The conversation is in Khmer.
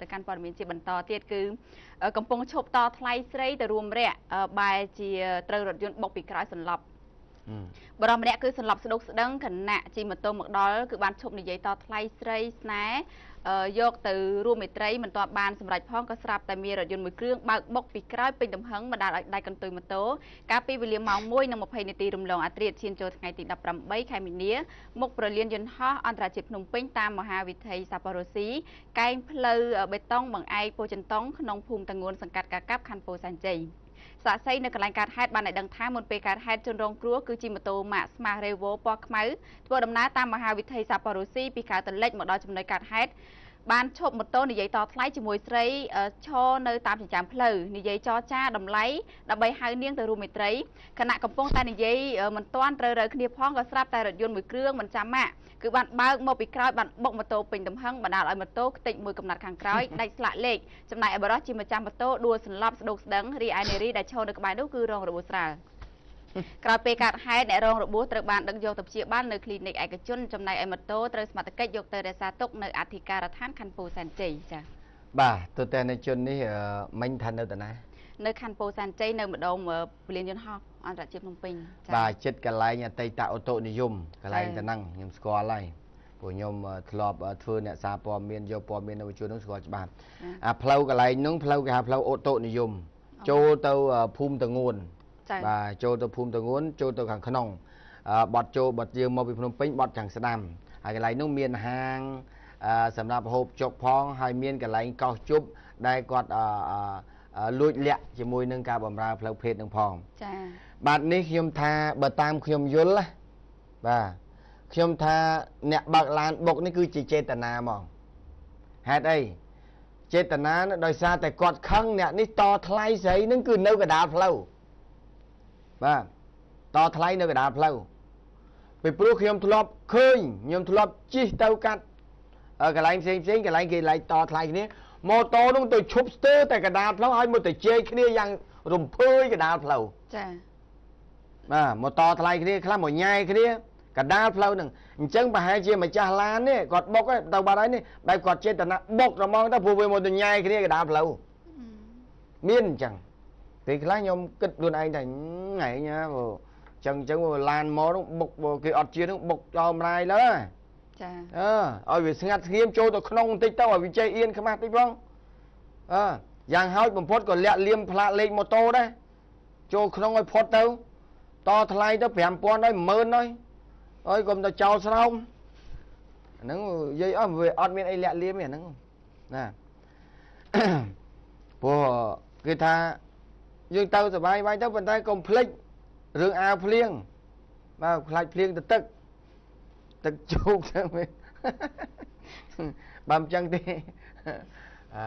ទៅកាន់ព័ត៌មានជាបន្តទៀតគឺអឺកំពុងឈប់តថ្លៃស្រីទៅរួមរយៈអឺបែរជាត្រូវរថយន្តបុកពីក្រោយសន្លប់ហឹម បរមម្នាក់គឺសន្លប់ស្ដុកស្ដឹងខណៈជិះម៉ូតូមកដល់គឺបានឈប់និយាយតថ្លៃស្រីស្នេហ៍អឺយកទៅរួមមេត្រីមិនទាន់បានសម្រេចផងក៏ស្រាប់តែមានរថយន្តមួយគ្រឿងបើកបុកពីក្រោយពេញទំហឹងបណ្ដាលឲ្យដៃកន្ទុយម៉ូតូកាលពីវេលាម៉ោង1:20នាទីរំលងអាត្រាតឈានចូលថ្ងៃទី18ខែមីនាមុខប្រលានយន្តហោះអន្តរជាតិភ្នំពេញតាមមហាវិថីសាប៉ារ៉ូស៊ីកែងផ្លូវបេតុងបង្អែកពោធិ៍ចិនតុងក្នុងភូមិតងួនសង្កាត់កាកាប់ខណ្ឌពោធិ៍សែនជ័យ សាក់សីនៅកន្លែងកើតហេតុបានឲ្យដឹងថាមុនពេលកើតហេតុជនរងគ្រោះគឺជិះម៉ូតូម៉ាក Smart Revo ពណ៌ខ្មៅធ្វើដំណើរតាមមហាវិថីសាប៉ារ៉ូស៊ីពីខេត្តតលិចមកដល់ចំណុចកើតហេតុ បានឈប់ម៉ូតូនិយាយតថ្លៃជាមួយស្រីអឺឈរនៅតាមចិញ្ចើមផ្លូវនិយាយចរចាតម្លៃដើម្បីហៅនាងទៅរួមមេត្រីខណៈកំពុងតែនិយាយអឺមិនទាន់ត្រូវរើគ្នាផងក៏ស្រាប់តែរថយន្តមួយគ្រឿងមិនចាំម៉ាកគឺបានបើកមកពីក្រោយបានបុកម៉ូតូពេញទំហឹងបណ្ដាលឲ្យម៉ូតូខ្ទេចមួយកំណាត់ខាងក្រោយដាច់ស្លាកលេខចំណែកឯបរិសជាម្ចាស់ម៉ូតូដួលសន្លប់ស្ដុកស្ដឹងរីឯនារីដែលឈរនៅក្បែរនោះគឺរងរបួសស្រាល ក្រោយពេលកើតហេតុអ្នករងរបួសត្រូវបានដឹកយកទៅព្យាបាលនៅគ្លីនិកឯកជនចំណែកឯម៉ូតូត្រូវសមត្ថកិច្ចយកទៅរក្សាទុកនៅអធិការដ្ឋានខណ្ឌពោធិ៍សែនជ័យចា៎បាទទស្សនិកជននេះអឺមិញថានៅតាណានៅខណ្ឌពោធិ៍សែនជ័យនៅម្ដុំអឺពលានយន្តហោះអន្តរជាតិភ្នំពេញបាទចិត្តកន្លែងអតីតអូតូនិយមកន្លែងចា៎តាហ្នឹងខ្ញុំស្គាល់ហើយព្រោះខ្ញុំអឺធ្លាប់អឺធ្វើអ្នកសារព័ត៌មានយកព័ត៌មាននៅវិទ្យុហ្នឹងស្គាល់ច្បាស់អាផ្លូវកន្លែងហ្នឹងផ្លូវគេហៅផ្លូវអូតូនិយមចូលទៅអឺភូមិតងួន ចា៎បាទចូលទៅភូមិតងួនចូលទៅខាងក្នុងអឺបត់ចូលបត់យើងមកពីភ្នំពេញបត់ខាងស្ដាំហើយកន្លែងនោះមានហាងអឺសម្រាប់ហូបចុកផង ហើយមានកន្លែងកោសជប់ដែលគាត់អឺអឺអឺលួចលាក់ជាមួយនឹងការបម្រើផ្លូវភេទនឹងផងចា៎បាទនេះខ្ញុំថាបើតាមខ្ញុំយល់ណាបាទខ្ញុំថាអ្នកបើកឡានបុកនេះគឺជាចេតនាហ្មងហេតុអីចេតនានោះដោយសារតែគាត់ខឹងអ្នកនេះតថ្លៃស្រីនឹងគឺនៅកណ្ដាលផ្លូវ បាទតថ្លៃនៅកណ្ដាលផ្លូវពីព្រោះខ្ញុំធ្លាប់ឃើញខ្ញុំធ្លាប់ជិះទៅកាត់អឺកន្លែងផ្សេងផ្សេងកន្លែងគេឡៃតថ្លៃគ្នាម៉ូតូនោះទៅឈប់ស្ទើរតែកណ្ដាលផ្លូវឲ្យមកទៅជែកគ្នាយ៉ាងរំភើយកណ្ដាលផ្លូវចា៎បាទម៉ូតូថ្លៃគ្នាខ្លះមកញ៉ែគ្នាកណ្ដាលផ្លូវហ្នឹងអញ្ចឹងប្រហែលជាម្ចាស់ឡាននេះគាត់បុកហើយទៅបាត់ហើយនេះបែបគាត់ចេតនាបុកហ្មងទៅព្រោះវាមកទៅញ៉ែគ្នាកណ្ដាលផ្លូវមានអញ្ចឹង ពេលខ្លះខ្ញុំគិតខ្លួនឯងថាថ្ងៃណាព្រោះអញ្ចឹងអញ្ចឹងឡានមកនោះបុកគេអត់ជាហ្នឹងបុកចោលម្ដាយលើហ៎ចា៎អើឲ្យវាស្ងាត់ស្ងៀមចូលទៅក្នុងបន្តិចទៅឲ្យវាចេះអៀនខ្មាស់តិចផងអើយ៉ាងហោចបំផុតក៏លាក់លៀមផ្លាកលេខម៉ូតូដែរចូលក្នុងឲ្យផុតទៅតថ្លៃទៅ5000ហើយ10000ហើយអើយកុំទៅចោលស្រោមអាហ្នឹងនិយាយអស់វាអត់មានអីលាក់លៀមទេអាហ្នឹងណាព្រោះគេថា យើងទៅសុបាយបាយទៅប៉ុន្តែកុំភ្លេចរឿងអាវភ្លៀងបាទខ្លាចភ្លៀងទៅទឹកទឹកជោកទៅវិញបើមិនចឹងទេអា